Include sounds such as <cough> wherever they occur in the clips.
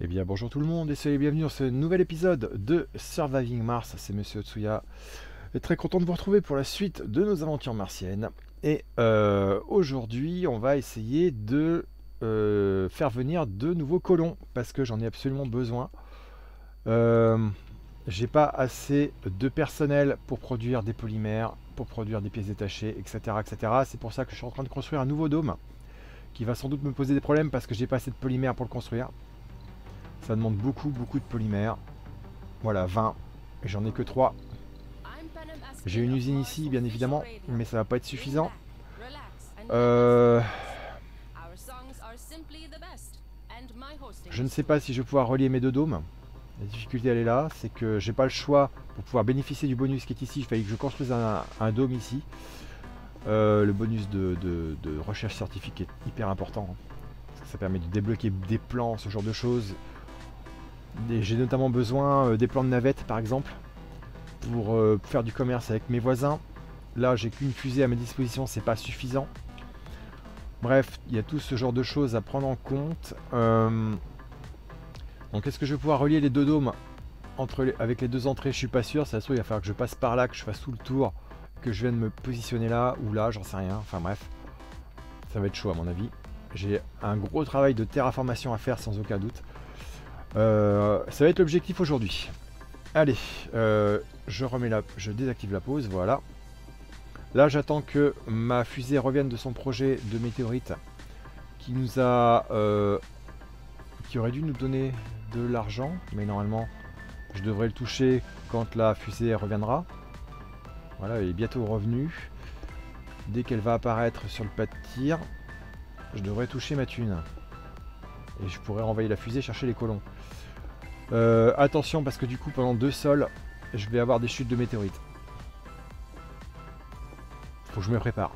Eh bien bonjour tout le monde et soyez bienvenus dans ce nouvel épisode de Surviving Mars, c'est Monsieur Otsuya. Et très content de vous retrouver pour la suite de nos aventures martiennes. Et euh, aujourd'hui on va essayer de euh, faire venir de nouveaux colons parce que j'en ai absolument besoin. Euh, J'ai pas assez de personnel pour produire des polymères, pour produire des pièces détachées, etc. etc. C'est pour ça que je suis en train de construire un nouveau dôme qui va sans doute me poser des problèmes parce que j'ai pas assez de polymères pour le construire. Ça demande beaucoup, beaucoup de polymères. Voilà, 20. Et j'en ai que 3. J'ai une usine ici, bien évidemment, mais ça va pas être suffisant. Euh, je ne sais pas si je vais pouvoir relier mes deux dômes. La difficulté, elle est là. C'est que j'ai pas le choix pour pouvoir bénéficier du bonus qui est ici. Il fallait que je construise un, dôme ici. Euh, le bonus de, recherche scientifique est hyper important. hein. Parce que ça permet de débloquer des plans, ce genre de choses. J'ai notamment besoin euh, des plans de navette par exemple pour euh, faire du commerce avec mes voisins. Là j'ai qu'une fusée à ma disposition, c'est pas suffisant. Bref, il y a tout ce genre de choses à prendre en compte. Euh, Donc est-ce que je vais pouvoir relier les deux dômes entre avec les deux entrées? Je suis pas sûr, ça se trouve il va falloir que je passe par là, que je fasse tout le tour, que je vienne me positionner là ou là, j'en sais rien. Enfin bref, ça va être chaud à mon avis. J'ai un gros travail de terraformation à faire sans aucun doute. Euh, ça va être l'objectif aujourd'hui. Allez, euh, je remets la, je désactive la pause, voilà. Là, j'attends que ma fusée revienne de son projet de météorite qui nous a, euh, qui aurait dû nous donner de l'argent, mais normalement, je devrais le toucher quand la fusée reviendra. Voilà, elle est bientôt revenue. Dès qu'elle va apparaître sur le pas de tir, je devrais toucher ma thune. Et je pourrais renvoyer la fusée chercher les colons. Euh, attention parce que du coup pendant deux sols, je vais avoir des chutes de météorites. Faut que je me prépare.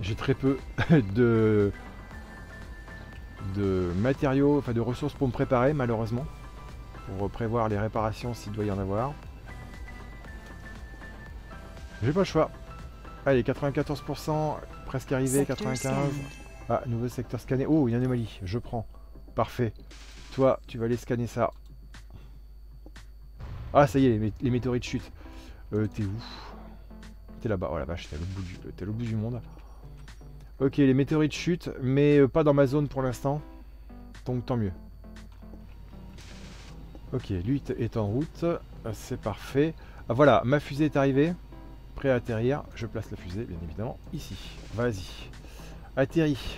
J'ai très peu <laughs> de de matériaux, enfin de ressources pour me préparer malheureusement. Pour prévoir les réparations s'il doit y en avoir. J'ai pas le choix. Allez, 94%, presque arrivé, 95%. Ah, nouveau secteur scanné. Oh, une anomalie, je prends. Parfait. Toi, tu vas aller scanner ça. Ah, ça y est, les, mé- les météorites chutent. Euh, t'es où? T'es là-bas. Oh la vache, t'es à bout, du- monde. Ok, les météorites chutent, mais euh, pas dans ma zone pour l'instant. Donc tant mieux. Ok, lui est en route. Euh, C'est parfait. Ah, voilà, ma fusée est arrivée. Prêt à atterrir. Je place la fusée, bien évidemment, ici. Vas-y. Atterris.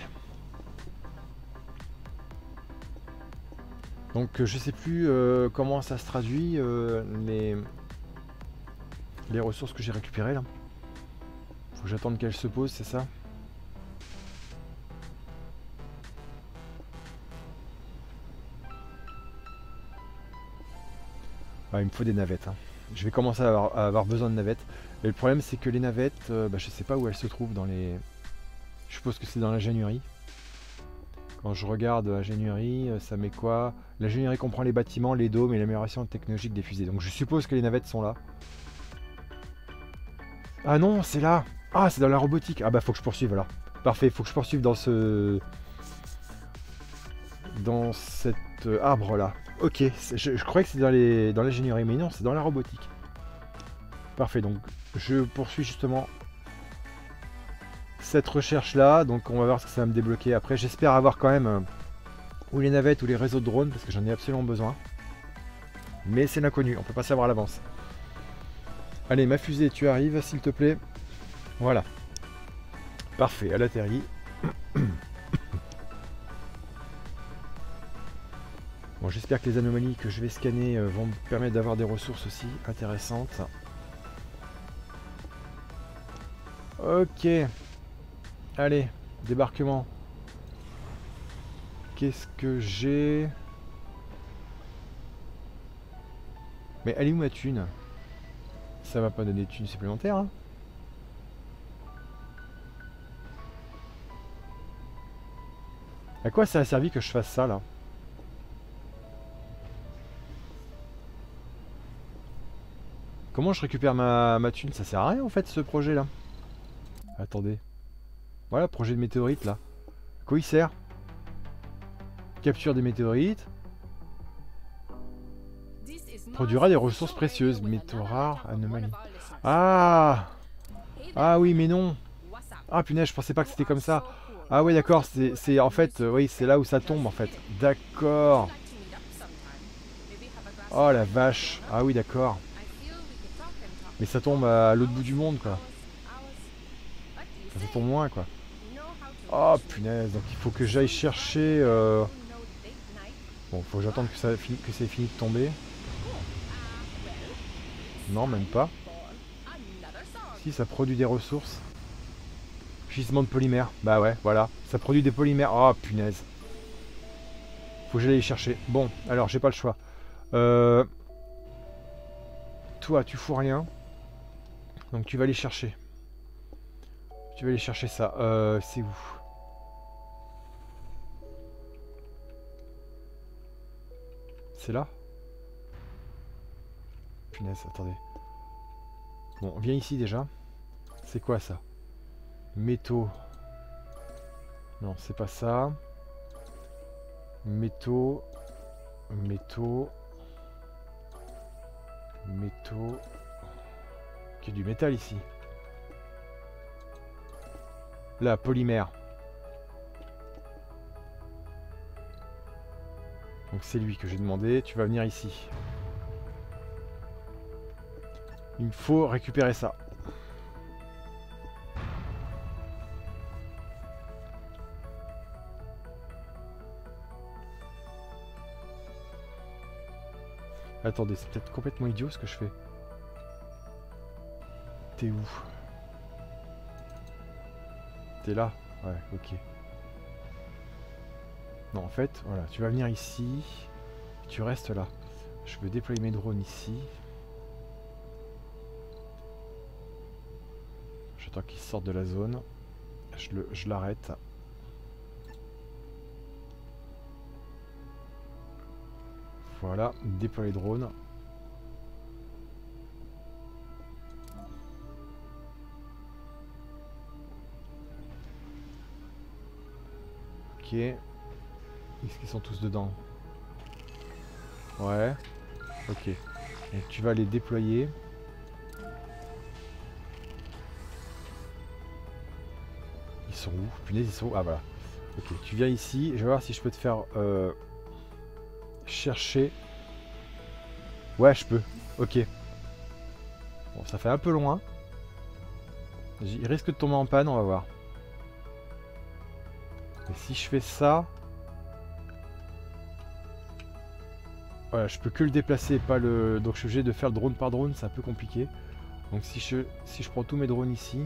Donc euh, je sais plus euh, comment ça se traduit euh, les ressources que j'ai récupérées là. Faut que j'attende qu'elles se posent, c'est ça? Ah, il me faut des navettes. hein. Je vais commencer à avoir, à avoir besoin de navettes. Et le problème c'est que les navettes, euh, bah, je sais pas où elles se trouvent dans les. Je suppose que c'est dans l'ingénierie. Quand je regarde l'ingénierie, euh, ça met quoi? L'ingénierie comprend les bâtiments, les dômes et l'amélioration technologique des fusées. Donc je suppose que les navettes sont là. Ah non, c'est là Ah, c'est dans la robotique Ah bah faut que je poursuive alors. Parfait, faut que je poursuive dans ce... Dans cet euh, arbre là. Ok, je, croyais que c'était dans l'ingénierie, mais non, c'est dans la robotique. Parfait, donc je poursuis justement cette recherche là, donc on va voir ce que ça va me débloquer après. J'espère avoir quand même euh, ou les navettes ou les réseaux de drones parce que j'en ai absolument besoin. Mais c'est l'inconnu, on peut pas savoir à l'avance. Allez, ma fusée, tu arrives s'il te plaît. Voilà. Parfait, elle atterrit. <coughs> Bon, j'espère que les anomalies que je vais scanner euh, vont me permettre d'avoir des ressources aussi intéressantes. Ok. Allez, débarquement. Qu'est-ce que j'ai? Mais elle est où ma thune Ça va pas donner de thune supplémentaire. Hein à quoi ça a servi que je fasse ça là? Comment je récupère ma, ma thune? Ça sert à rien en fait ce projet là. Attendez. Voilà, projet de météorite là. À quoi il sert? Capture des météorites. Produira des ressources précieuses, métaux rares, anomalies. Ah Ah oui, mais non Ah punaise, je pensais pas que c'était comme ça. Ah oui, d'accord, c'est en fait, euh, oui, c'est là où ça tombe en fait. D'accord. Oh la vache. Ah oui, d'accord. Mais ça tombe à l'autre bout du monde, quoi. Ça tombe moins, quoi. Oh punaise, donc il faut que j'aille chercher... Euh... Bon, faut que j'attende que ça, que ait fini de tomber. Non, même pas. Si, ça produit des ressources. Gisement de polymère. Bah ouais, voilà. Ça produit des polymères. Oh, punaise. Faut que j'aille chercher. Bon, alors, j'ai pas le choix. Euh... Toi, tu fous rien. Donc, tu vas aller chercher. Tu vas aller chercher ça. Euh, c'est où? C'est là Punaise, attendez. Bon, viens ici déjà. C'est quoi ça? Métaux. Non, c'est pas ça. Métaux. Métaux. Métaux. Qui est du métal ici. Là, polymère. Donc c'est lui que j'ai demandé. Tu vas venir ici. Il me faut récupérer ça. Attendez, c'est peut-être complètement idiot ce que je fais. T'es où? T'es là? Ouais, ok. Non, en fait, voilà, tu vas venir ici. Tu restes là. Je veux déployer mes drones ici. J'attends qu'ils sortent de la zone. Je l'arrête. voilà, déployer les drones. Ok. Est-ce qu'ils sont tous dedans Ouais. Ok. Et tu vas les déployer. Ils sont où? Punaise, ils sont où? Ah voilà. Ok, tu viens ici. Je vais voir si je peux te faire euh, chercher. Ouais, je peux. Ok. Bon, ça fait un peu loin. Il risque de tomber en panne, on va voir. Et si je fais ça... Voilà, je peux que le déplacer, pas le... Donc je suis obligé de faire le drone par drone, c'est un peu compliqué. Donc si je, si je prends tous mes drones ici,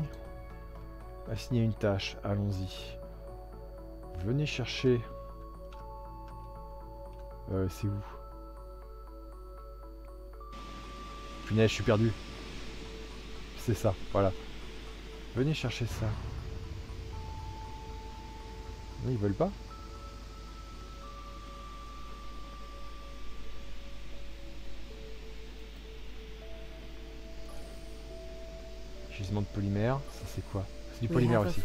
assigner une tâche, allons-y. Venez chercher... Euh, c'est où? Punaise, je suis perdu. C'est ça, voilà. Venez chercher ça. Ils veulent pas? De polymère, ça c'est quoi? C'est du polymère aussi.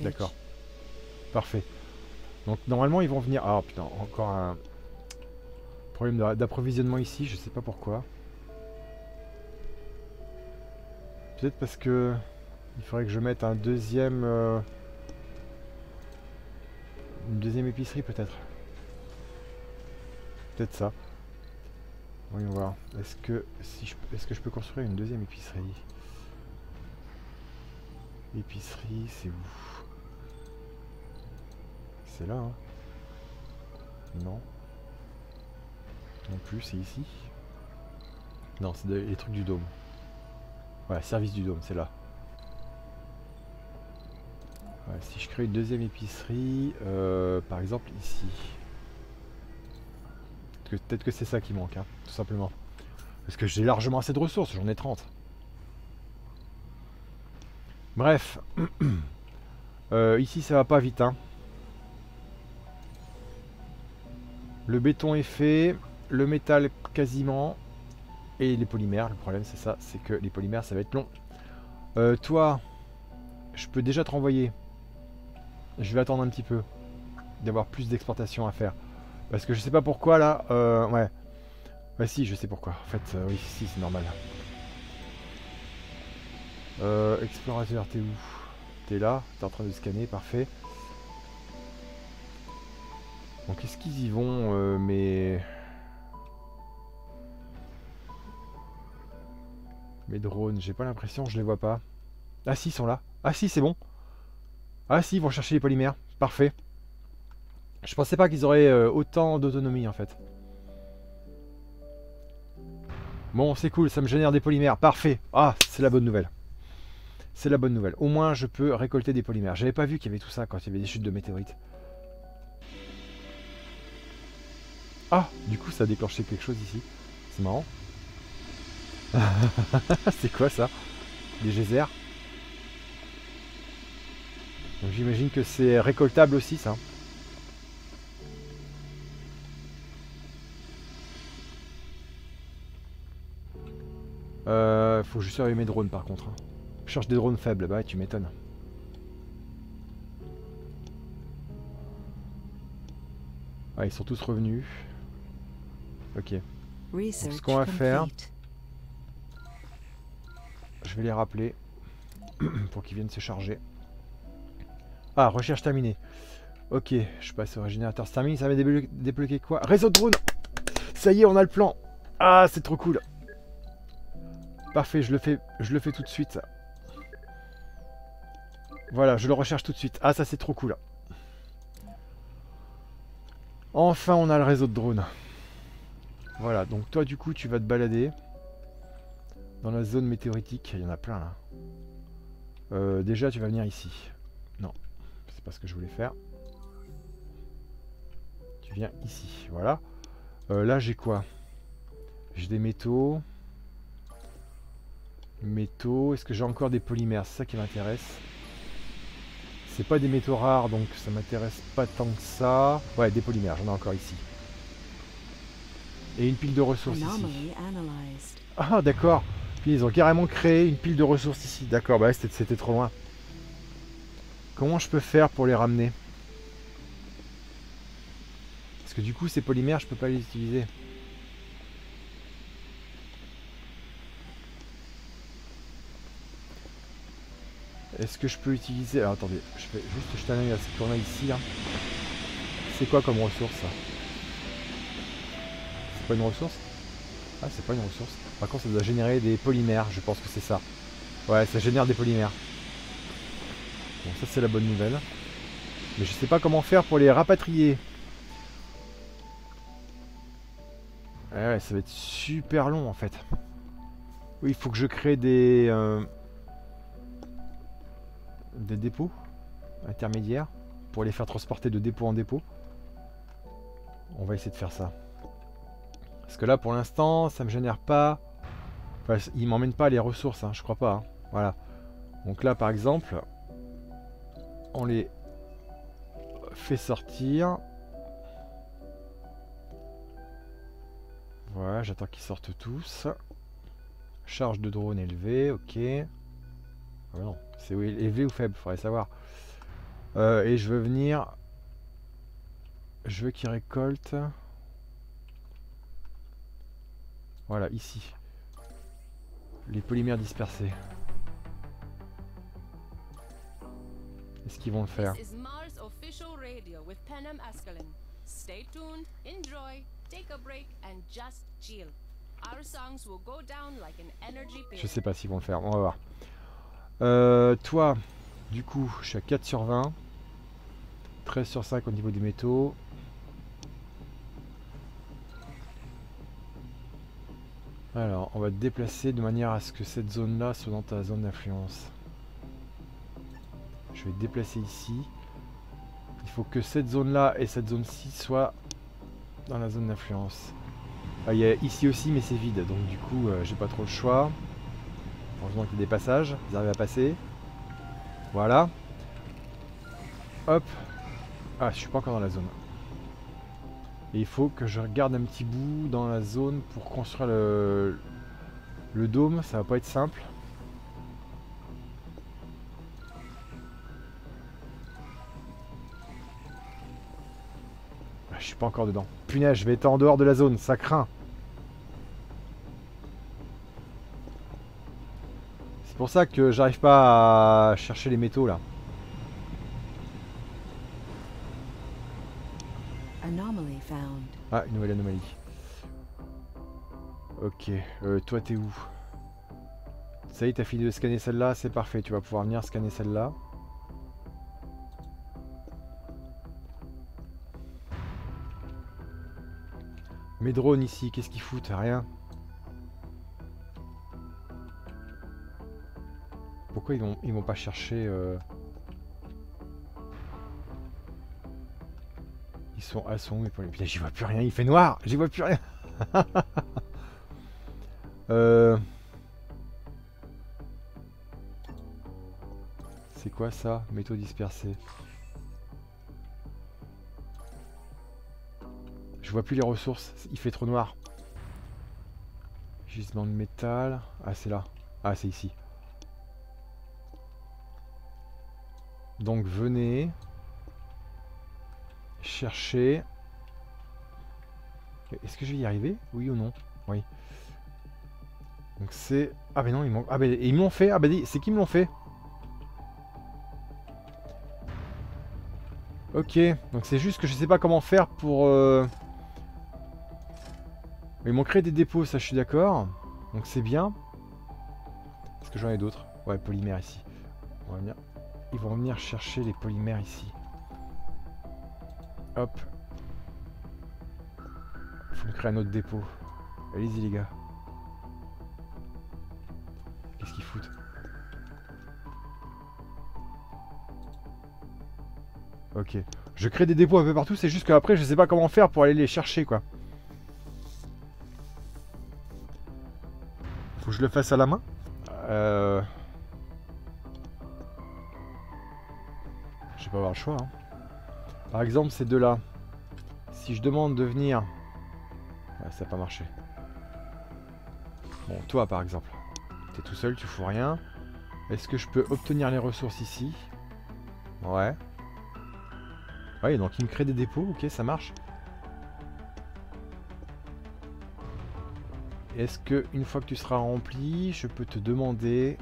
D'accord. Parfait. Donc normalement ils vont venir... Ah putain, encore un problème d'approvisionnement ici, je sais pas pourquoi. Peut-être parce que il faudrait que je mette un deuxième... Euh, une deuxième épicerie peut-être. Peut-être ça. Voyons voir. Est-ce que si je est-ce que je peux construire une deuxième épicerie? Épicerie, c'est où? C'est là, hein Non. Non plus, c'est ici? Non, c'est les trucs du dôme. Voilà, service du dôme, c'est là. si je crée une deuxième épicerie, euh, par exemple ici. Peut-être que c'est ça qui manque, hein, tout simplement. Parce que j'ai largement assez de ressources, j'en ai 30. Bref. <clears throat> Euh, ici, ça va pas vite. Hein. Le béton est fait. Le métal, quasiment. Et les polymères. Le problème, c'est ça. C'est que les polymères, ça va être long. Euh, toi, je peux déjà te renvoyer je vais attendre un petit peu d'avoir plus d'exportation à faire. Parce que je sais pas pourquoi là, euh, ouais. Bah si, je sais pourquoi. En fait, euh, oui, si, c'est normal. Euh, explorateur, t'es où? T'es là, t'es en train de scanner, parfait. Donc est-ce qu'ils y vont, euh, mais... Mes drones, j'ai pas l'impression, je les vois pas. Ah si, ils sont là. Ah si, c'est bon. Ah si, ils vont chercher les polymères. Parfait. Je pensais pas qu'ils auraient euh, autant d'autonomie en fait. Bon, c'est cool, ça me génère des polymères. Parfait. Ah, c'est la bonne nouvelle. C'est la bonne nouvelle. Au moins, je peux récolter des polymères. J'avais pas vu qu'il y avait tout ça quand il y avait des chutes de météorites. Ah, du coup, ça a déclenché quelque chose ici. C'est marrant. <laughs> c'est quoi ça? Des geysers? Donc j'imagine que c'est récoltable aussi ça. Euh, faut juste surveiller mes drones par contre. Je cherche des drones faibles, bah tu m'étonnes. Ah, ils sont tous revenus. Ok. ce qu'on va faire, je vais les rappeler <clears throat> pour qu'ils viennent se charger. Ah, recherche terminée. Ok, je passe au régénérateur se termine. Ça va débloquer quoi? Réseau de drone Ça y est, on a le plan. Ah, c'est trop cool. Parfait, je le fais, je le fais tout de suite. Voilà, je le recherche tout de suite. Ah, ça c'est trop cool. Enfin, on a le réseau de drones. Voilà, donc toi du coup, tu vas te balader dans la zone météoritique. Il y en a plein là. Euh, déjà, tu vas venir ici. Non, c'est pas ce que je voulais faire. Tu viens ici, voilà. Euh, là, j'ai quoi? J'ai des métaux. Métaux. Est-ce que j'ai encore des polymères? C'est ça qui m'intéresse. C'est pas des métaux rares, donc ça m'intéresse pas tant que ça. Ouais, des polymères, j'en ai encore ici. Et une pile de ressources ici. Ah, d'accord. Puis ils ont carrément créé une pile de ressources ici. D'accord, bah c'était trop loin. Comment je peux faire pour les ramener? Parce que du coup, ces polymères, je peux pas les utiliser. Est-ce que je peux utiliser... Alors attendez, je vais juste jeter un œil à ce qu'on a ici. Là. C'est quoi comme ressource ça? C'est pas une ressource? Ah, c'est pas une ressource. Par contre, ça doit générer des polymères, je pense que c'est ça. Ouais, ça génère des polymères. Bon, ça c'est la bonne nouvelle. Mais je sais pas comment faire pour les rapatrier. Ouais, ça va être super long en fait. Oui, il faut que je crée des... Euh, des dépôts intermédiaires pour les faire transporter de dépôt en dépôt. On va essayer de faire ça. Parce que là, pour l'instant, ça me génère pas... Enfin, il m'emmène pas les ressources, hein, je crois pas. Hein. Voilà. Donc là, par exemple, on les fait sortir. Voilà, j'attends qu'ils sortent tous. Charge de drone élevée, ok. Ah non, c'est élevé ou faible, faudrait savoir. Euh, et je veux venir... Je veux qu'il récolte... Voilà, ici. Les polymères dispersés. Est-ce qu'ils vont le faire? Je sais pas s'ils vont le faire, on va voir. Euh, toi, du coup, je suis à 4 sur 20. 13 sur 5 au niveau des métaux. Alors, on va te déplacer de manière à ce que cette zone-là soit dans ta zone d'influence. Je vais te déplacer ici. Il faut que cette zone-là et cette zone-ci soient dans la zone d'influence. Ah, il y a ici aussi, mais c'est vide, donc du coup, euh, j'ai pas trop le choix. Heureusement qu'il y a des passages, ils arrivent à passer. Voilà. Hop. Ah, je suis pas encore dans la zone. Et il faut que je regarde un petit bout dans la zone pour construire le, le dôme. Ça va pas être simple. Ah, je suis pas encore dedans. Punaise, je vais être en dehors de la zone, ça craint. Pour ça que j'arrive pas à chercher les métaux là. Ah, une nouvelle anomalie. Ok, euh, toi t'es où? Ça y est, t'as fini de scanner celle-là, c'est parfait, tu vas pouvoir venir scanner celle-là. Mes drones ici, qu'est-ce qu'ils foutent? Rien. Ils vont, ils vont pas chercher... Euh, ils sont à son... Putain, j'y vois plus rien, il fait noir J'y vois plus rien <laughs> euh... C'est quoi ça? Métaux dispersés. Je vois plus les ressources, il fait trop noir. Gisement de métal. Ah, c'est là. Ah, c'est ici. Donc venez chercher. Est-ce que je vais y arriver? Oui ou non? Oui. Donc c'est... Ah ben non, ils m'ont... Ah ben ils m'ont fait. Ah ben c'est qui me l'ont fait? Ok, donc c'est juste que je sais pas comment faire pour... Euh... Ils m'ont créé des dépôts, ça je suis d'accord. Donc c'est bien. Est-ce que j'en ai d'autres? Ouais, polymère ici. On va venir ils vont venir chercher les polymères ici. Hop. Faut me créer un autre dépôt. Allez-y les gars. Qu'est-ce qu'ils foutent? Ok. Je crée des dépôts un peu partout, c'est juste qu'après je sais pas comment faire pour aller les chercher quoi. Faut que je le fasse à la main? Euh... avoir le choix. Hein. Par exemple, ces deux-là. Si je demande de venir... ça n'a pas marché. Bon, toi par exemple. T'es tout seul, tu fous rien. Est-ce que je peux obtenir les ressources ici? Ouais. Ouais, donc il me crée des dépôts, ok, ça marche. Est-ce que une fois que tu seras rempli, je peux te demander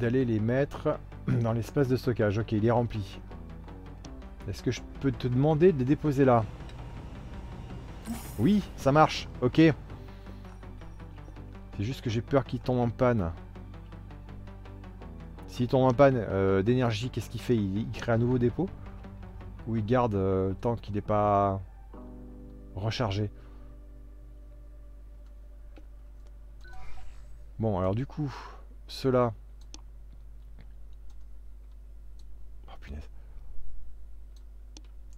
d'aller les mettre <clears throat> dans l'espace de stockage. Ok, il est rempli. Est-ce que je peux te demander de les déposer là? Oui, ça marche. Ok. C'est juste que j'ai peur qu'il tombe en panne. S'il tombe en panne euh, d'énergie, qu'est-ce qu'il fait? Il, crée un nouveau dépôt? Ou il garde euh, tant qu'il n'est pas rechargé? Bon, alors du coup, cela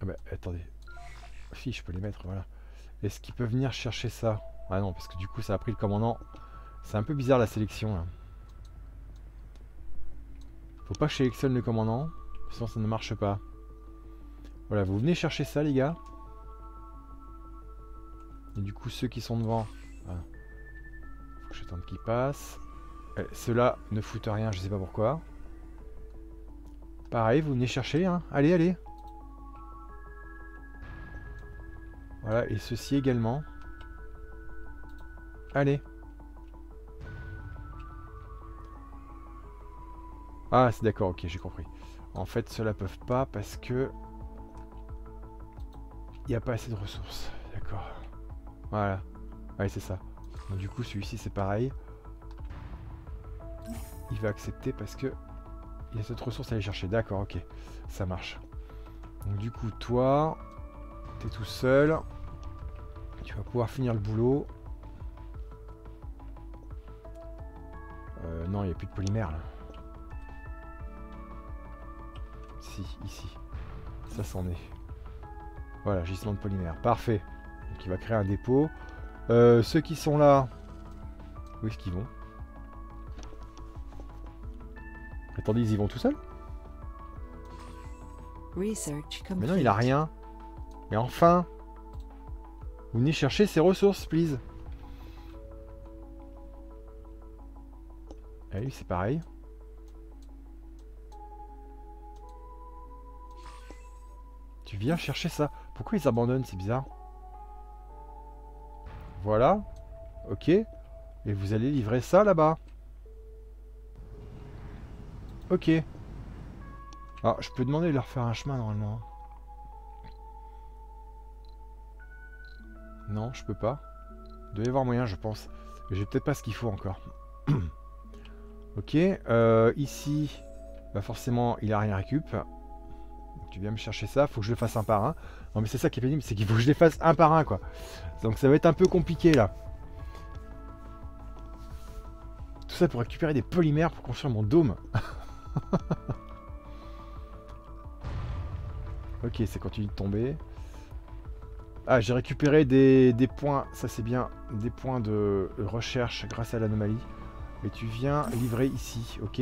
Ah bah, attendez. Si, je peux les mettre, voilà. Est-ce qu'ils peuvent venir chercher ça? Ah non, parce que du coup, ça a pris le commandant. C'est un peu bizarre la sélection, Faut pas que je sélectionne le commandant, sinon ça ne marche pas. Voilà, vous venez chercher ça, les gars. Et du coup, ceux qui sont devant... Faut que j'attende qu'ils passent. Eh, Ceux-là ne foutent rien, je sais pas pourquoi. Pareil, vous venez chercher, hein. Allez, allez. Voilà, et ceci également. Allez. Ah, c'est d'accord, ok, j'ai compris. En fait, ceux-là peuvent pas parce que... Il n'y a pas assez de ressources. D'accord. Voilà. Ouais, c'est ça. Donc du coup, celui-ci, c'est pareil. Il va accepter parce que... Il a cette ressource à aller chercher. D'accord, ok. Ça marche. Donc du coup, toi... T'es tout seul. Tu vas pouvoir finir le boulot. Euh, non, il n'y a plus de polymère là. Si, ici. Ça s'en est. Voilà, gisement de polymère. Parfait. Donc il va créer un dépôt. Euh, ceux qui sont là, où est-ce qu'ils vont? Attendez, ils y vont tout seuls? Mais non, il a rien. Mais enfin venez chercher ces ressources, please. Ah oui, c'est pareil. Tu viens chercher ça. Pourquoi ils abandonnent? C'est bizarre. Voilà. Ok. Et vous allez livrer ça là-bas. Ok. Alors, je peux demander de leur faire un chemin normalement. Non, je peux pas. Il doit y avoir moyen, je pense. Mais j'ai peut-être pas ce qu'il faut encore. <clears throat> ok. Euh, ici, bah forcément, il a rien récup. tu viens me chercher ça. Faut que je le fasse un par un. Non, mais c'est ça qui est pénible, c'est qu'il faut que je les fasse un par un, quoi. Donc ça va être un peu compliqué, là. Tout ça pour récupérer des polymères pour construire mon dôme. <laughs> ok, c'est continue de tomber. Ah, j'ai récupéré des, points, ça c'est bien, des points de recherche grâce à l'anomalie. Et tu viens livrer ici, ok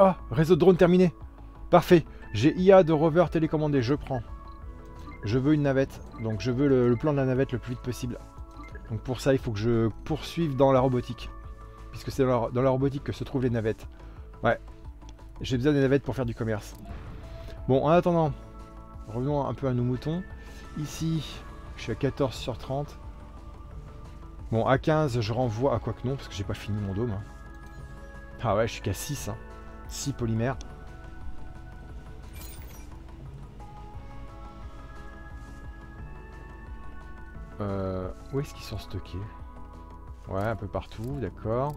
Ah, réseau de drone terminé. Parfait. J'ai IA de rover télécommandé, je prends. Je veux une navette, donc je veux le, plan de la navette le plus vite possible. Donc pour ça, il faut que je poursuive dans la robotique. Puisque c'est dans, la robotique que se trouvent les navettes. Ouais. J'ai besoin des navettes pour faire du commerce. Bon, en attendant, revenons un peu à nos moutons. Ici, je suis à 14 sur 30. Bon, à 15, je renvoie à quoi que non, parce que j'ai pas fini mon dôme. Hein. Ah ouais, je suis qu'à 6. 6 polymères. Euh, où est-ce qu'ils sont stockés? Ouais, un peu partout, d'accord.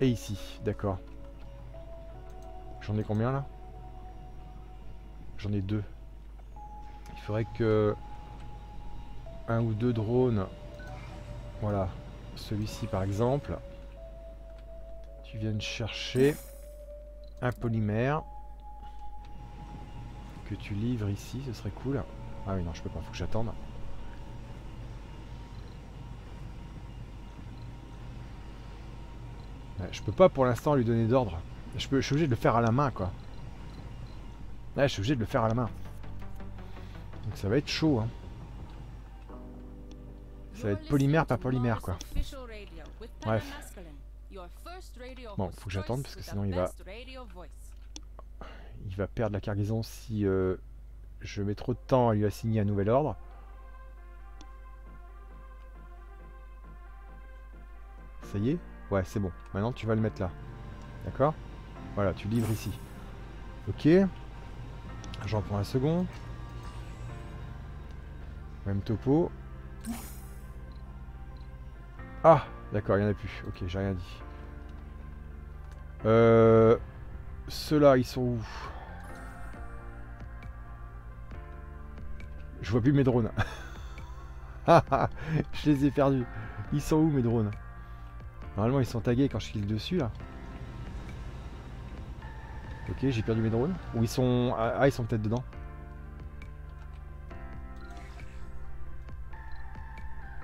Et ici, d'accord. J'en ai combien là? J'en ai deux. Il faudrait que un ou deux drones. Voilà. Celui-ci par exemple. Tu viennes chercher un polymère tu livres ici, ce serait cool. Ah oui, non, je peux pas, faut que j'attende. Je peux pas pour l'instant lui donner d'ordre. Je, suis obligé de le faire à la main, quoi. Ouais, je suis obligé de le faire à la main. Donc ça va être chaud, hein. Ça va être polymère, pas polymère, quoi. Bref. Bon, faut que j'attende, parce que sinon il va il va perdre la cargaison si euh, je mets trop de temps à lui assigner un nouvel ordre. Ça y est Ouais, c'est bon. Maintenant, tu vas le mettre là. D'accord? Voilà, tu livres ici. Ok. J'en prends un second. Même topo. Ah D'accord, il n'y en a plus. Ok, j'ai rien dit. Euh... Ceux-là, ils sont où? Je vois plus mes drones. <laughs> je les ai perdus. Ils sont où mes drones? Normalement ils sont tagués quand je clique dessus là. Ok j'ai perdu mes drones. Ou ils sont... Ah, ah ils sont peut-être dedans.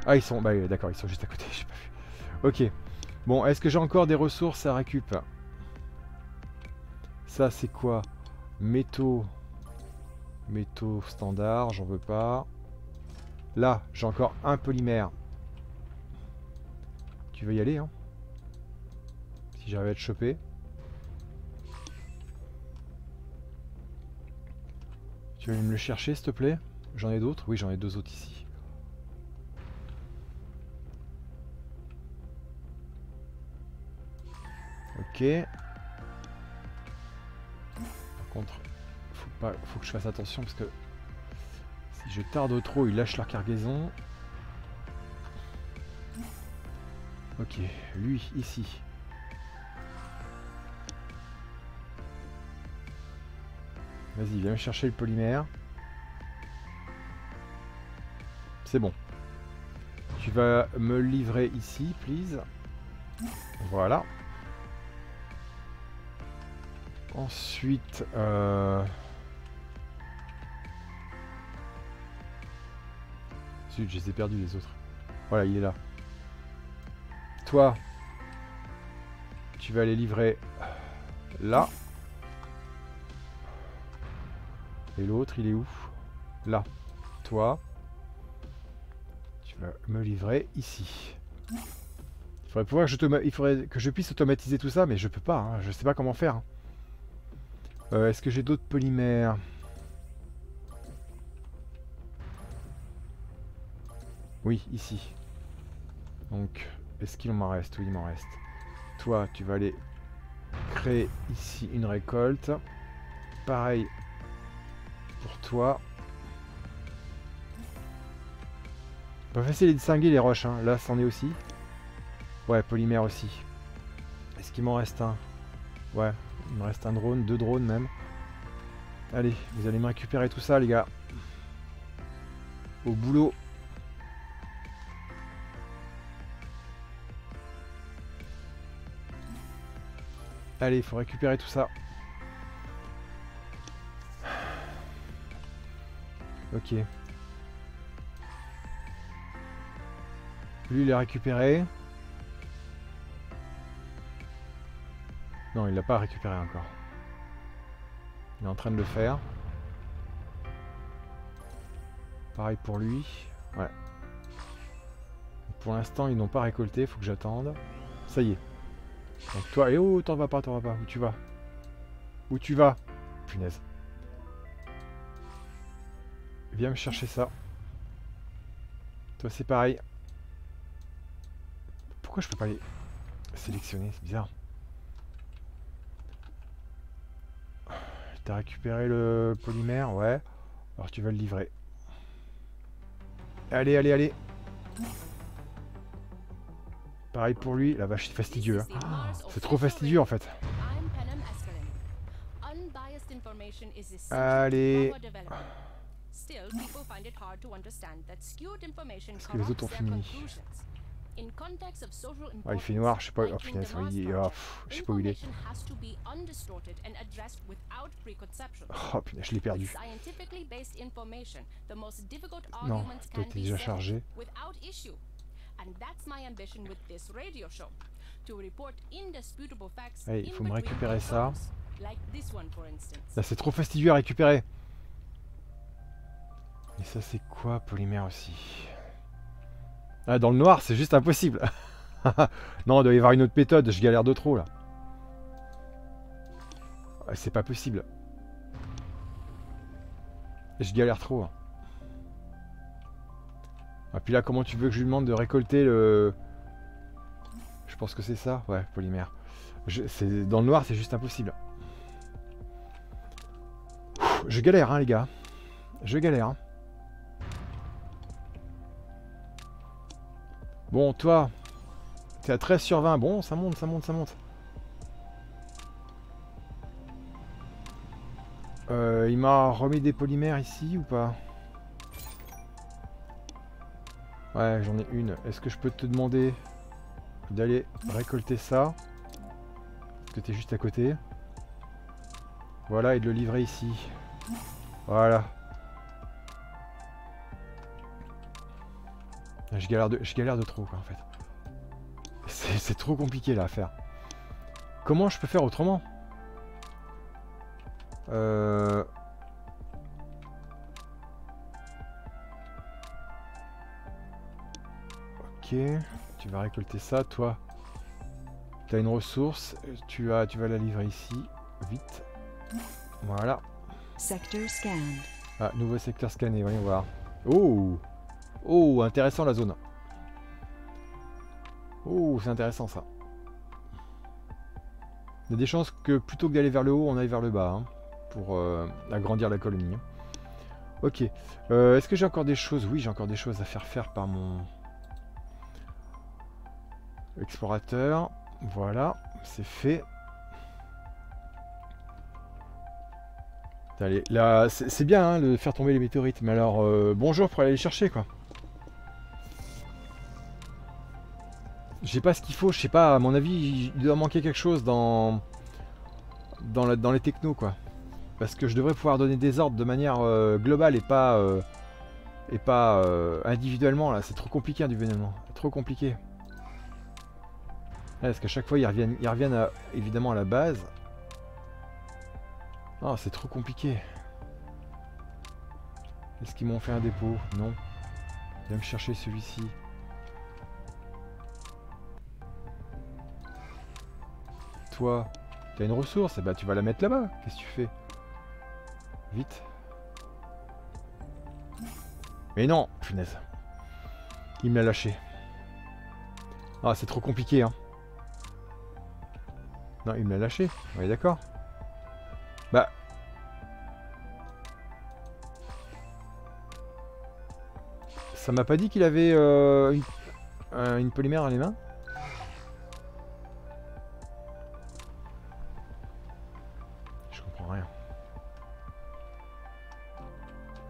Ah ils sont... Bah d'accord ils sont juste à côté. <laughs> J'ai pas. Ok. Bon est-ce que j'ai encore des ressources à récup? Ça c'est quoi? Métaux. Métaux standard, j'en veux pas. Là, j'ai encore un polymère. Tu veux y aller, hein? J'arrive à te choper. Tu veux me le chercher, s'il te plaît? J'en ai d'autres? Oui, j'en ai deux autres ici. Ok. Par contre, faut que je fasse attention parce que si je tarde trop, ils lâchent leur cargaison. Ok, lui, ici. Vas-y, viens me chercher le polymère. C'est bon. Tu vas me livrer ici, please. Voilà. Ensuite, euh... je les ai perdus les autres. Voilà, il est là. Toi, tu vas les livrer là. Et l'autre, il est où? Là. Toi, tu vas me livrer ici. Il faudrait, pouvoir que je que je puisse automatiser tout ça, mais je peux pas. Hein. Je sais pas comment faire. Euh, est-ce que j'ai d'autres polymères? Oui, ici. Donc, est-ce qu'il m'en reste? Oui, il m'en reste. Toi, tu vas aller créer ici une récolte. Pareil toi. Pas facile de distinguer les roches, hein. là c'en est aussi. Ouais, polymère aussi. Est-ce qu'il m'en reste un? Ouais, il me reste un drone, deux drones même. Allez, vous allez me récupérer tout ça les gars. Au boulot. Allez, faut récupérer tout ça. Ok. Lui, il l'a récupéré. Non, il l'a pas récupéré encore. Il est en train de le faire. Pareil pour lui. Ouais. Pour l'instant, ils n'ont pas récolté. Faut que j'attende. Ça y est. Donc toi, et oh, t'en vas pas, t'en vas pas. Où tu vas? Où tu vas? Punaise. Viens me chercher ça. Toi, c'est pareil. Pourquoi je peux pas les sélectionner? C'est bizarre. T'as récupéré le polymère? Ouais. Alors tu vas le livrer. Allez, allez, allez. Pareil pour lui. La vache, c'est fastidieux. Hein. c'est trop fastidieux en fait. Allez. Est-ce que les autres ont fini ah, il fait noir, je sais pas. Oh punaise, oui, oh, je sais pas où il est. Oh punaise, je l'ai perdu. Non, toi t'es déjà chargé. Il faut me récupérer ça. Là, c'est trop fastidieux à récupérer. Et ça, c'est quoi, polymère aussi? Ah, dans le noir, c'est juste impossible. <laughs> non, il doit y avoir une autre méthode. Je galère de trop, là. c'est pas possible. Je galère trop. Hein. Ah, puis là, comment tu veux que je lui demande de récolter le... Je pense que c'est ça. Ouais, polymère. Dans le noir, c'est juste impossible. je galère, hein, les gars. Je galère. Hein. Bon, toi, t'es à 13 sur 20. Bon, ça monte, ça monte, ça monte. Euh, il m'a remis des polymères ici ou pas? Ouais, j'en ai une. Est-ce que je peux te demander d'aller récolter ça? Parce que t'es juste à côté. Voilà, et de le livrer ici. Voilà. Je galère de, je galère de trop, quoi, en fait. C'est trop compliqué, là, à faire. Comment je peux faire autrement? Euh... Ok, tu vas récolter ça, toi. Tu as une ressource, tu, as, tu vas la livrer ici, vite. Voilà. Secteur scan. Ah, nouveau secteur scanné, voyons voir. Oh Oh, intéressant la zone. Oh, c'est intéressant ça. Il y a des chances que plutôt que d'aller vers le haut, on aille vers le bas. Hein, pour euh, agrandir la colonie. Hein. Ok. Euh, est-ce que j'ai encore des choses? Oui, j'ai encore des choses à faire faire par mon explorateur. Voilà, c'est fait. Allez, c'est bien hein, de faire tomber les météorites. Mais alors, euh, bonjour pour aller les chercher, quoi. J'ai pas ce qu'il faut, je sais pas, à mon avis, il doit manquer quelque chose dans, dans, les technos, quoi. Parce que je devrais pouvoir donner des ordres de manière euh, globale et pas, euh, et pas euh, individuellement, là. C'est trop compliqué, individuellement. Trop compliqué. parce qu'à chaque fois, ils reviennent, ils reviennent évidemment à la base. Ah, c'est trop compliqué. Est-ce qu'ils m'ont fait un dépôt? Non. Viens me chercher celui-ci. T'as une ressource, et eh bah ben, tu vas la mettre là-bas. Qu'est-ce que tu fais? Vite. Mais non, punaise. Il me l'a lâché. Ah, c'est trop compliqué, hein. Non, il me l'a lâché. On d'accord? Bah... Ça m'a pas dit qu'il avait euh, une, une polymère dans les mains?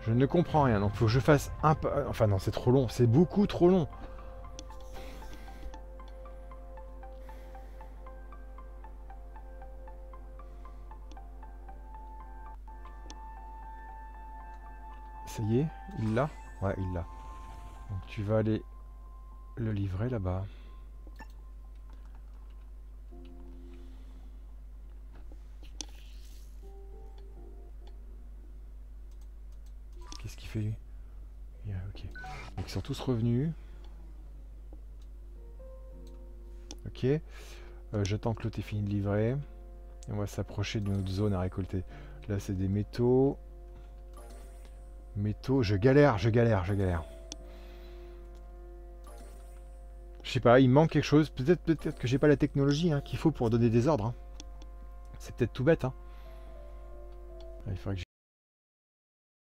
Je ne comprends rien, donc faut que je fasse un peu... Enfin non, c'est trop long, c'est beaucoup trop long. Ça y est, il l'a? Ouais, il l'a. Donc tu vas aller le livrer là-bas. Ok. Donc ils sont tous revenus. Ok. Euh, j'attends que l'autre ait fini de livrer. Et on va s'approcher d'une autre zone à récolter. Là c'est des métaux. Métaux. Je galère, je galère, je galère. Je sais pas, il manque quelque chose. Peut-être peut-être que j'ai pas la technologie hein, qu'il faut pour donner des ordres. Hein. C'est peut-être tout bête. Hein. Il faudrait que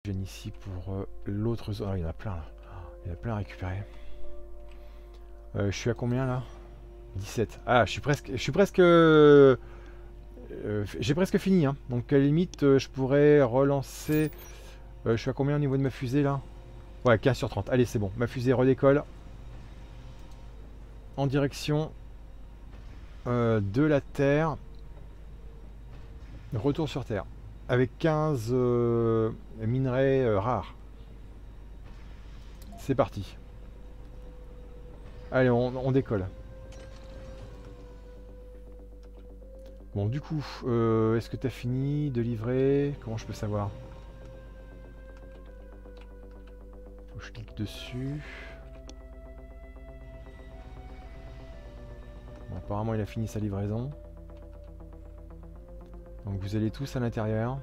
je viens ici pour euh, l'autre zone. Ah, il y en a plein là. Il y en a plein à récupérer. Euh, je suis à combien là? 17. Ah, je suis presque. Je suis presque. Euh, j'ai presque fini. Hein. Donc à la limite, je pourrais relancer. je suis à combien au niveau de ma fusée là? Ouais, 15 sur 30. Allez, c'est bon. Ma fusée redécolle. En direction de la Terre. Retour sur Terre avec 15 euh, minerais euh, rares. C'est parti. Allez, on, décolle. Bon, du coup, euh, est-ce que tu as fini de livrer? Comment je peux savoir? Je clique dessus. apparemment, il a fini sa livraison. Donc vous allez tous à l'intérieur.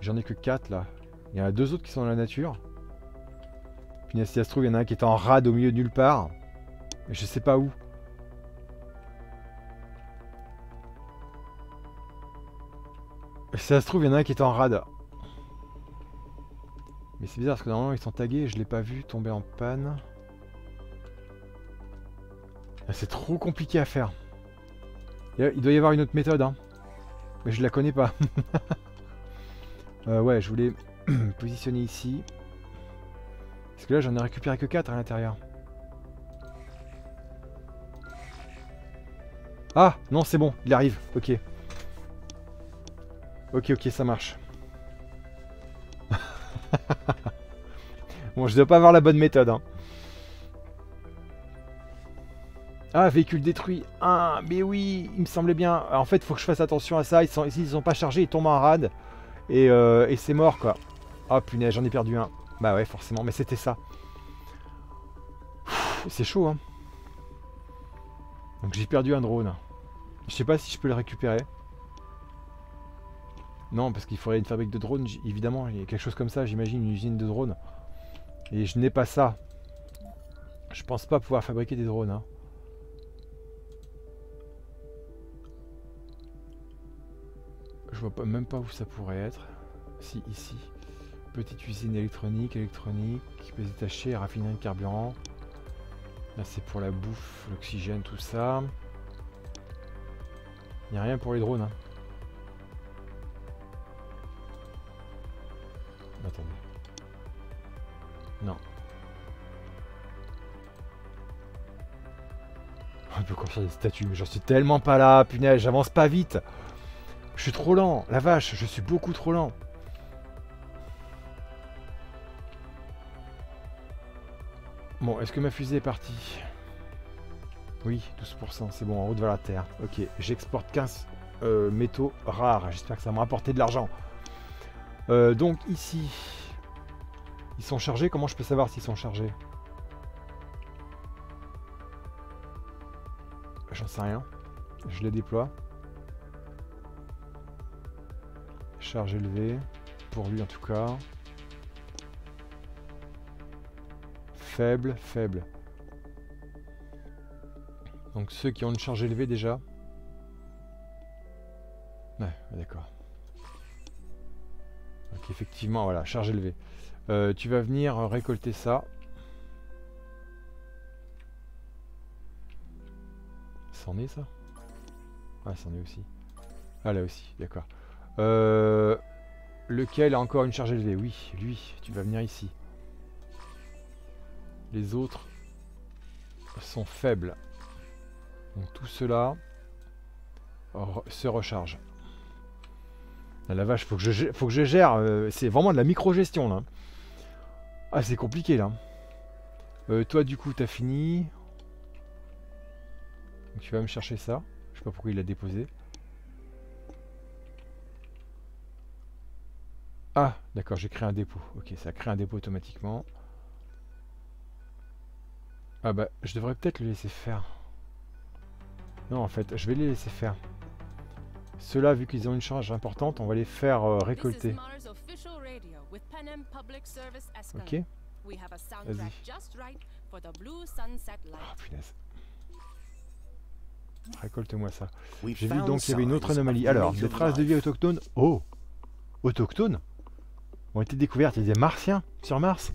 J'en ai que 4 là. Il y en a deux autres qui sont dans la nature. Puis si ça se trouve, il y en a un qui est en rade au milieu de nulle part. Mais je sais pas où. Si ça se trouve, il y en a un qui est en rade. Mais c'est bizarre parce que normalement ils sont tagués et je l'ai pas vu tomber en panne. Ah, c'est trop compliqué à faire. Il doit y avoir une autre méthode, hein. Mais je la connais pas. <laughs> euh, ouais, je voulais <clears throat> positionner ici. Parce que là, j'en ai récupéré que 4 à l'intérieur. Ah Non, c'est bon, il arrive. Ok. Ok, ok, ça marche. <laughs> bon, je dois pas avoir la bonne méthode. Hein. Ah, véhicule détruit. Ah, mais oui, il me semblait bien. En fait, faut que je fasse attention à ça. Ils sont, ils sont pas chargés, ils tombent en rade. Et, euh, et c'est mort, quoi. Oh, punaise, j'en ai perdu un. Bah ouais, forcément, mais c'était ça. C'est chaud, hein. Donc j'ai perdu un drone. Je sais pas si je peux le récupérer. Non, parce qu'il faudrait une fabrique de drones, évidemment. Il y a quelque chose comme ça, j'imagine, une usine de drones. Et je n'ai pas ça. Je pense pas pouvoir fabriquer des drones. Hein. Je vois pas, même pas où ça pourrait être. Si, ici. Petite usine électronique, électronique, pièces détachées, raffinerie de carburant. Là, c'est pour la bouffe, l'oxygène, tout ça. Il n'y a rien pour les drones. Hein. Attendez. Non. On peut construire des statues, mais j'en suis tellement pas là, punaise, j'avance pas vite. Je suis trop lent. La vache, je suis beaucoup trop lent. Bon, est-ce que ma fusée est partie? Oui, 12%, c'est bon, en route vers la Terre. Ok, j'exporte 15 euh, métaux rares. J'espère que ça m'a rapporté de l'argent. Euh, donc ici, ils sont chargés? Comment je peux savoir s'ils sont chargés? J'en sais rien. Je les déploie. Charge élevée. Pour lui en tout cas. Faible, faible. Donc ceux qui ont une charge élevée déjà. Ouais, d'accord. Effectivement, voilà, charge élevée. Euh, tu vas venir récolter ça. C'en est ça? Ah, c'en est aussi. Ah, là aussi, d'accord. Euh, lequel a encore une charge élevée? Oui, lui, tu vas venir ici. Les autres sont faibles. Donc tout cela se recharge. La vache, faut que je, faut que je gère. Euh, c'est vraiment de la micro-gestion là. Ah, c'est compliqué là. Euh, toi, du coup, t'as fini. tu vas me chercher ça. Je sais pas pourquoi il l'a déposé. Ah, d'accord, j'ai créé un dépôt. Ok, ça crée un dépôt automatiquement. Ah bah, je devrais peut-être le laisser faire. Non, en fait, je vais les laisser faire. Ceux-là, vu qu'ils ont une charge importante, on va les faire euh, récolter. Ok. Vas-y. Oh, punaise. Récolte-moi ça. J'ai vu donc qu'il y avait une autre anomalie. Alors, des traces de vie autochtones. Oh Autochtones? Ont été découvertes. Il y a des martiens sur Mars.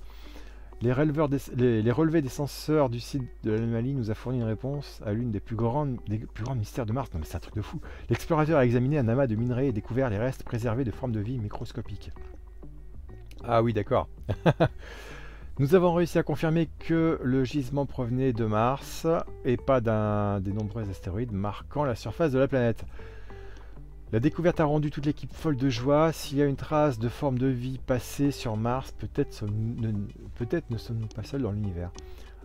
Les, relevés des senseurs du site de l'anomalie nous a fourni une réponse à l'une des plus grandes des plus grands mystères de Mars. Non mais c'est un truc de fou. L'explorateur a examiné un amas de minerais et découvert les restes préservés de formes de vie microscopiques. Ah oui, d'accord. <laughs> nous avons réussi à confirmer que le gisement provenait de Mars et pas d'un des nombreux astéroïdes marquant la surface de la planète. La découverte a rendu toute l'équipe folle de joie. S'il y a une trace de forme de vie passée sur Mars, peut-être ne, sommes-nous pas seuls dans l'univers.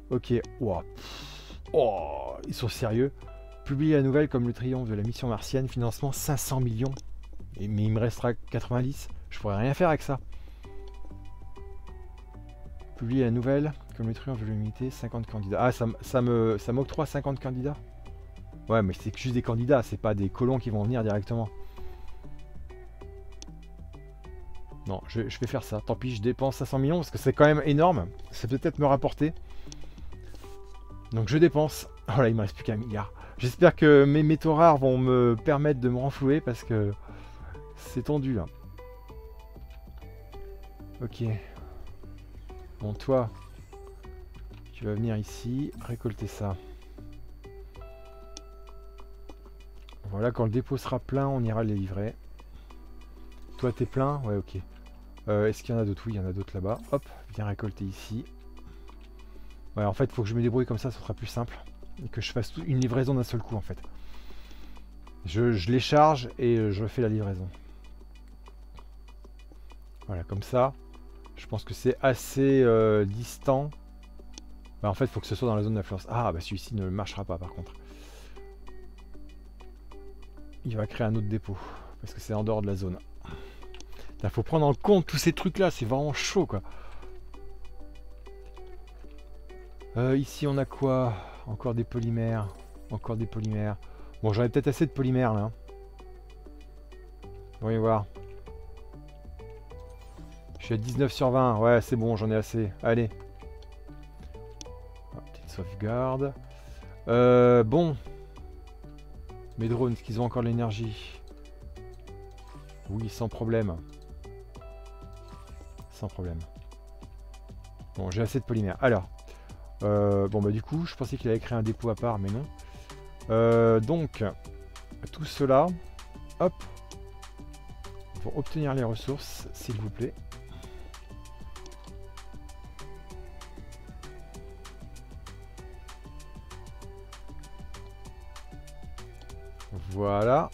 Ok, Oh, ils sont sérieux. Publier la nouvelle comme le triomphe de la mission martienne, financement 500 millions. mais il me restera 90. Je pourrais rien faire avec ça. Publier la nouvelle comme le triomphe de l'unité, 50 candidats. Ah, ça, ça me ça m'octroie 50 candidats? Ouais, mais c'est juste des candidats, c'est pas des colons qui vont venir directement. Non, je, vais faire ça. Tant pis, je dépense 500 millions parce que c'est quand même énorme. Ça peut peut-être me rapporter. Donc je dépense. <laughs> Oh là, il me reste plus qu'un milliard. J'espère que mes métaux rares vont me permettre de me renflouer parce que c'est tendu là. Ok. Bon, toi, tu vas venir ici, récolter ça. Voilà, quand le dépôt sera plein, on ira les livrer. Toi, t'es plein? Ouais, ok. Euh, est-ce qu'il y en a d'autres? Oui, il y en a d'autres là-bas. Hop, viens récolter ici. Ouais, en fait, il faut que je me débrouille comme ça, ce sera plus simple. Et que je fasse une livraison d'un seul coup, en fait. Je, les charge et je fais la livraison. Voilà, comme ça. Je pense que c'est assez euh, distant. Bah, en fait, faut que ce soit dans la zone d'influence. Ah, bah celui-ci ne marchera pas, par contre il va créer un autre dépôt. Parce que c'est en dehors de la zone. Il faut prendre en compte tous ces trucs là, c'est vraiment chaud quoi. Euh, ici on a quoi? Encore des polymères. Encore des polymères. Bon j'aurais peut-être assez de polymères là. Voyons voir. Je suis à 19 sur 20. Ouais c'est bon, j'en ai assez. Allez. petite sauvegarde. Euh, bon, mes drones, qu'ils ont encore l'énergie? Oui, sans problème. Sans problème. Bon, j'ai assez de polymère. Alors, euh, bon bah du coup, je pensais qu'il avait créé un dépôt à part, mais non. Euh, donc, tout cela, hop, pour obtenir les ressources, s'il vous plaît. Voilà.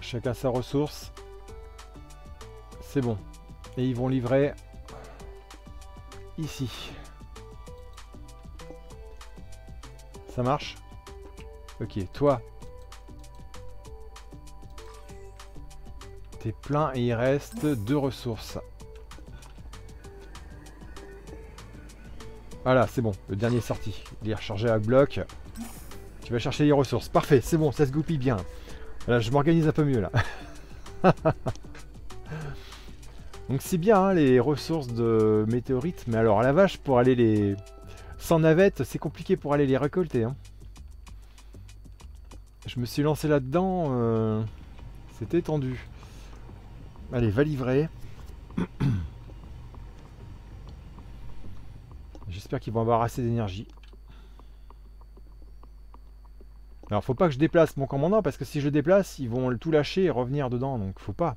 Chacun sa ressource. C'est bon. Et ils vont livrer ici. Ça marche? Ok, toi. T'es plein et il reste deux ressources. Voilà, c'est bon. Le dernier sorti. Il est rechargé à bloc. Tu vas chercher les ressources. Parfait, c'est bon, ça se goupille bien. Là, je m'organise un peu mieux là. <laughs> Donc c'est bien hein, les ressources de météorites, mais alors la vache pour aller les... Sans navette, c'est compliqué pour aller les récolter. Hein. Je me suis lancé là-dedans, euh, c'était tendu. Allez, va livrer. <clears throat> J'espère qu'ils vont avoir assez d'énergie. Alors faut pas que je déplace mon commandant parce que si je déplace, ils vont tout lâcher et revenir dedans, donc faut pas.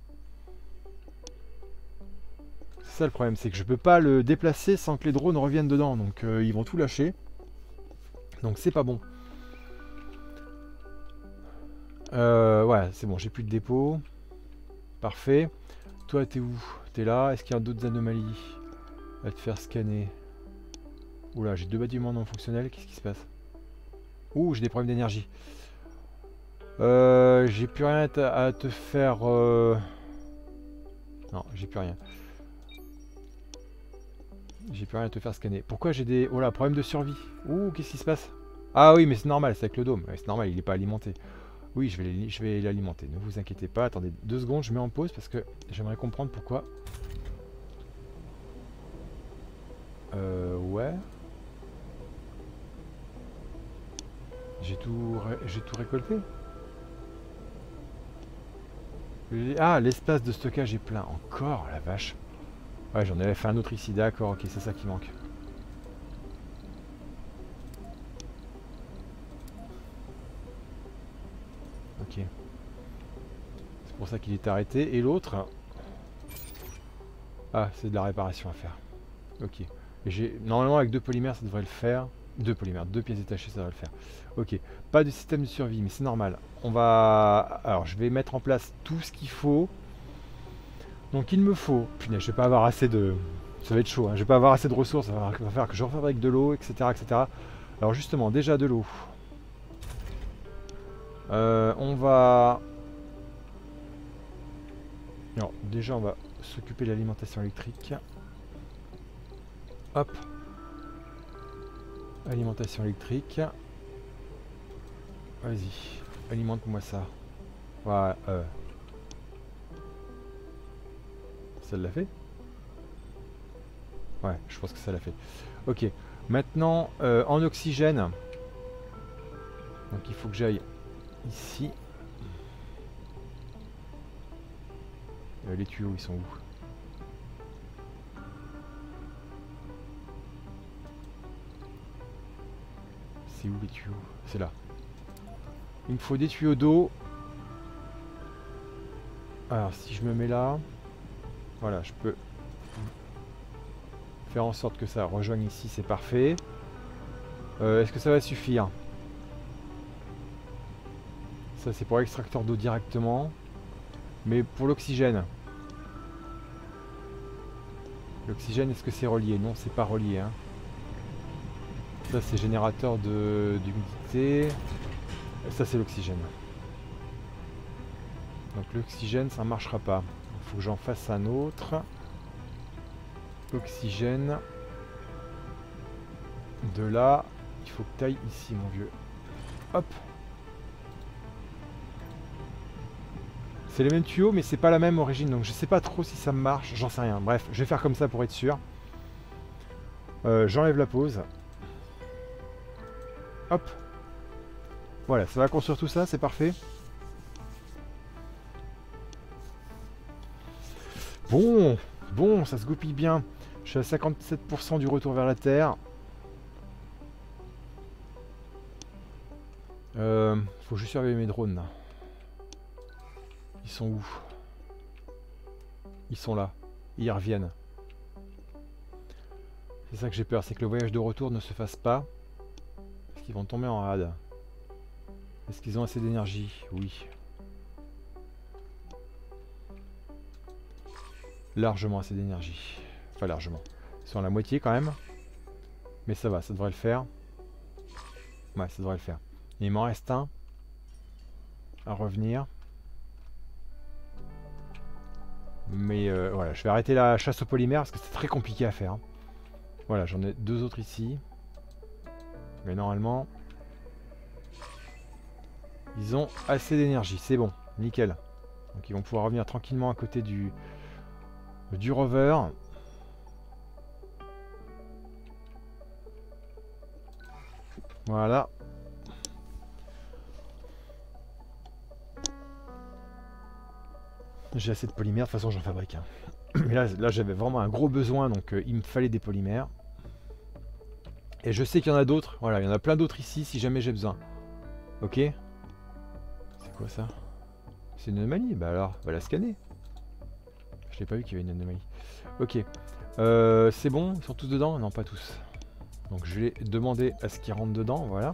C'est ça le problème, c'est que je peux pas le déplacer sans que les drones reviennent dedans, donc euh, ils vont tout lâcher. Donc c'est pas bon. Euh, ouais, c'est bon, j'ai plus de dépôt. Parfait. Toi, t'es où? T'es là? Est-ce qu'il y a d'autres anomalies à te faire scanner? Oula, j'ai deux bâtiments non fonctionnels. Qu'est-ce qui se passe? Ouh, j'ai des problèmes d'énergie. Euh, j'ai plus rien à te faire... Euh, non, j'ai plus rien. J'ai plus rien à te faire scanner. Pourquoi j'ai des... Oh là, problème de survie. Ouh, qu'est-ce qui se passe? Ah oui, mais c'est normal, c'est avec le dôme. c'est normal, il n'est pas alimenté. Oui, je vais l'alimenter. Ne vous inquiétez pas. Attendez deux secondes, je mets en pause parce que j'aimerais comprendre pourquoi. Euh, ouais. J'ai tout, tout récolté. Ah, l'espace de stockage est plein. Encore, la vache. Ouais, j'en avais fait un autre ici. D'accord, ok, c'est ça qui manque. Ok. C'est pour ça qu'il est arrêté. Et l'autre... Ah, c'est de la réparation à faire. Ok. Normalement, avec deux polymères, ça devrait le faire. Deux polymères, deux pièces détachées, ça va le faire. Ok, pas de système de survie, mais c'est normal. On va... Alors, je vais mettre en place tout ce qu'il faut. Donc, il me faut... Punaise, je vais pas avoir assez de... Ça va être chaud, hein. je vais pas avoir assez de ressources. Il va falloir que je avec de l'eau, etc., etc. Alors, justement, déjà de l'eau. Euh, on va... Alors, déjà, on va s'occuper de l'alimentation électrique. Hop. Alimentation électrique. Vas-y, alimente-moi ça. Ouais, euh. Ça l'a fait? Ouais, je pense que ça l'a fait. Ok, maintenant, euh, en oxygène. Donc il faut que j'aille ici. Euh, les tuyaux, ils sont où? C'est où les tuyaux C'est là. Il me faut des tuyaux d'eau. Alors si je me mets là, voilà, je peux faire en sorte que ça rejoigne ici, c'est parfait. Euh, est-ce que ça va suffire? Ça c'est pour l'extracteur d'eau directement. Mais pour l'oxygène. L'oxygène, est-ce que c'est relié? Non, c'est pas relié. Hein. Ça c'est générateur d'humidité. Ça c'est l'oxygène. Donc l'oxygène ça marchera pas. Il faut que j'en fasse un autre. Oxygène. De là, il faut que tu ailles ici mon vieux. Hop C'est les mêmes tuyaux mais c'est pas la même origine donc je sais pas trop si ça marche, j'en sais rien. Bref, je vais faire comme ça pour être sûr. Euh, j'enlève la pause. Hop. Voilà, ça va construire tout ça, c'est parfait. Bon, bon, ça se goupille bien. Je suis à 57% du retour vers la Terre. Euh, faut juste surveiller mes drones. Ils sont où? Ils sont là. Ils reviennent. C'est ça que j'ai peur, c'est que le voyage de retour ne se fasse pas. Ils vont tomber en rade. Est-ce qu'ils ont assez d'énergie? Oui. Largement assez d'énergie. Enfin largement. Ils sont à la moitié quand même. Mais ça va, ça devrait le faire. Ouais, ça devrait le faire. Il m'en reste un à revenir. Mais euh, voilà, je vais arrêter la chasse au polymère parce que c'est très compliqué à faire. Voilà, j'en ai deux autres ici. Mais normalement... Ils ont assez d'énergie, c'est bon, nickel. Donc ils vont pouvoir revenir tranquillement à côté du, du rover. Voilà. J'ai assez de polymères, de toute façon j'en fabrique. un. <clears throat> Mais là, là j'avais vraiment un gros besoin, donc euh, il me fallait des polymères. Et je sais qu'il y en a d'autres. Voilà, il y en a plein d'autres ici si jamais j'ai besoin. Ok? C'est quoi ça? C'est une anomalie Bah alors, va la scanner. Je l'ai pas vu qu'il y avait une anomalie. Ok. Euh, c'est bon? Ils sont tous dedans? Non, pas tous. Donc je vais demander à ce qu'ils rentrent dedans, voilà.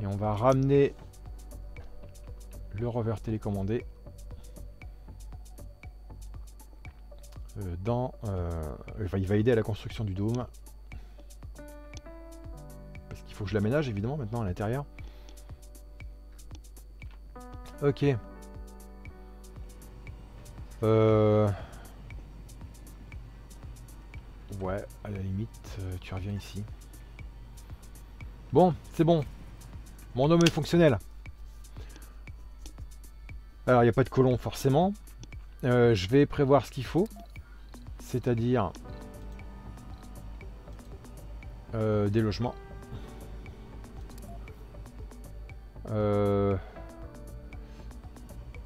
Et on va ramener le rover télécommandé dans... Euh, il va aider à la construction du dôme. Parce qu'il faut que je l'aménage évidemment maintenant à l'intérieur. Ok. Euh... Ouais, à la limite, euh, tu reviens ici. Bon, c'est bon. Mon homme est fonctionnel. Alors, il n'y a pas de colon forcément. Euh, je vais prévoir ce qu'il faut. C'est-à-dire euh, des logements.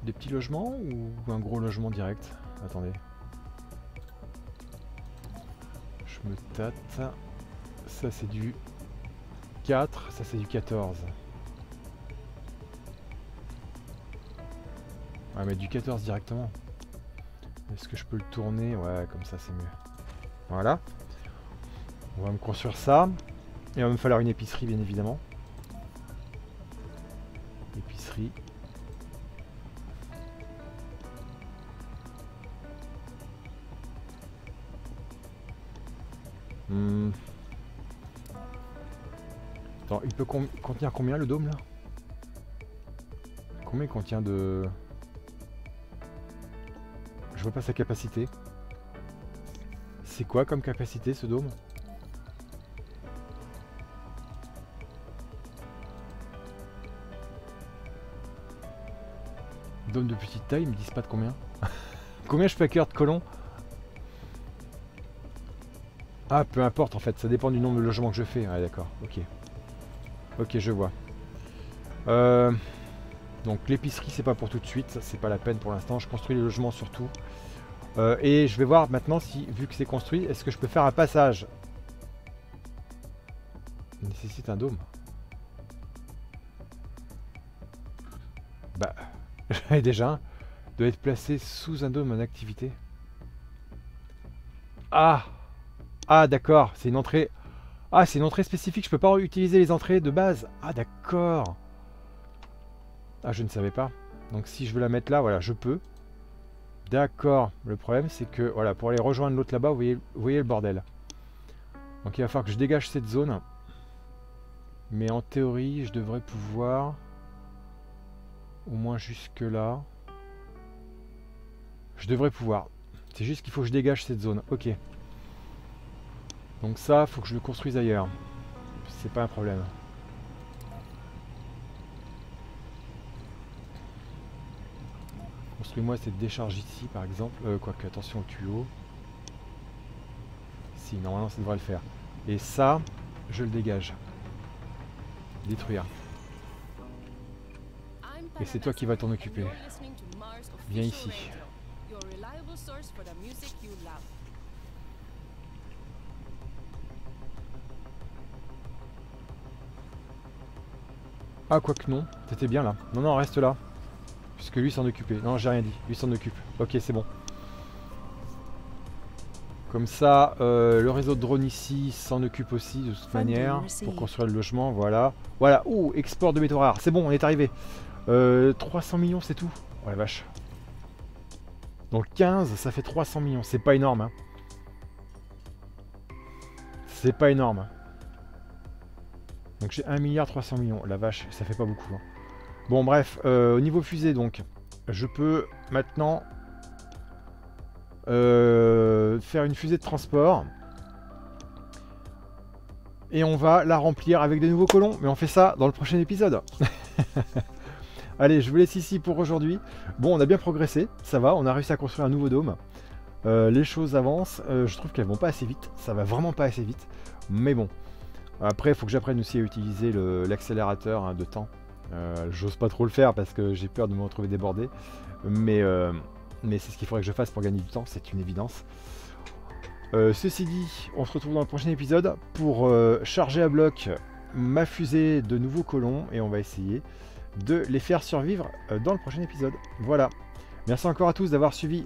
des petits logements ou un gros logement direct? Attendez. me tâte. Ça c'est du 4, ça c'est du 14. On va mettre du 14 directement. Est-ce que je peux le tourner? Ouais, comme ça c'est mieux. Voilà. On va me construire ça. Il va me falloir une épicerie bien évidemment. Épicerie. Hmm. Attends, il peut contenir combien le dôme là? Combien il contient de... Je vois pas sa capacité. C'est quoi comme capacité ce dôme? Dôme de petite taille, ils me disent pas de combien. <laughs> combien je fais cœur de colons ah, peu importe en fait, ça dépend du nombre de logements que je fais. Ah d'accord, ok. Ok, je vois. Euh, donc l'épicerie, c'est pas pour tout de suite, c'est pas la peine pour l'instant. Je construis les logements surtout. Euh, et je vais voir maintenant si, vu que c'est construit, est-ce que je peux faire un passage? Il nécessite un dôme. Bah, <laughs> j'en ai déjà un. Doit être placé sous un dôme en activité. Ah ah d'accord, c'est une entrée... Ah c'est une entrée spécifique, je peux pas utiliser les entrées de base. Ah d'accord. Ah je ne savais pas. Donc si je veux la mettre là, voilà, je peux. D'accord. Le problème c'est que, voilà, pour aller rejoindre l'autre là-bas, vous voyez, le bordel. Donc il va falloir que je dégage cette zone. Mais en théorie, je devrais pouvoir... Au moins jusque là. Je devrais pouvoir. C'est juste qu'il faut que je dégage cette zone. Ok. Donc ça, faut que je le construise ailleurs. C'est pas un problème. Construis-moi cette décharge ici, par exemple. Euh, quoique, attention au tuyau. Si, normalement, ça devrait le faire. Et ça, je le dégage. Détruire. Et c'est toi qui vas t'en occuper. Viens ici. Ah, quoique non. T'étais bien là. Non, non, reste là. Puisque lui s'en occupait. Non, j'ai rien dit. Lui s'en occupe. Ok, c'est bon. Comme ça, euh, le réseau de drones ici s'en occupe aussi de toute manière. Pour construire le logement, voilà. Voilà, ouh, export de métaux rares. C'est bon, on est arrivé. 300 euh, millions, c'est tout. Ouais, vache. Donc 15, ça fait 300 millions. C'est pas énorme. Hein. C'est pas énorme. Donc j'ai 1 milliard 300 millions. La vache, ça fait pas beaucoup. Hein. Bon bref, euh, au niveau fusée donc, je peux maintenant euh, faire une fusée de transport. et on va la remplir avec des nouveaux colons. Mais on fait ça dans le prochain épisode. <laughs> Allez, je vous laisse ici pour aujourd'hui. Bon, on a bien progressé, ça va, on a réussi à construire un nouveau dôme. Euh, les choses avancent, je trouve qu'elles vont pas assez vite, ça va vraiment pas assez vite. Mais bon, après il faut que j'apprenne aussi à utiliser l'accélérateur hein, de temps. Euh, j'ose pas trop le faire parce que j'ai peur de me retrouver débordé. Mais, mais c'est ce qu'il faudrait que je fasse pour gagner du temps, c'est une évidence. ceci dit, on se retrouve dans le prochain épisode pour charger à bloc ma fusée de nouveaux colons et on va essayer de les faire survivre dans le prochain épisode. Voilà. Merci encore à tous d'avoir suivi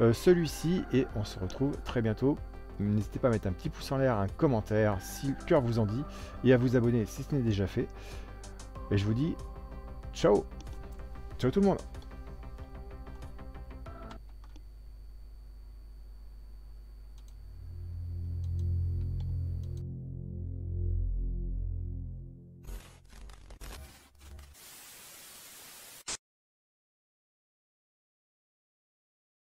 euh, celui-ci et on se retrouve très bientôt. N'hésitez pas à mettre un petit pouce en l'air, un commentaire si le cœur vous en dit et à vous abonner si ce n'est déjà fait. Et je vous dis ciao. Ciao tout le monde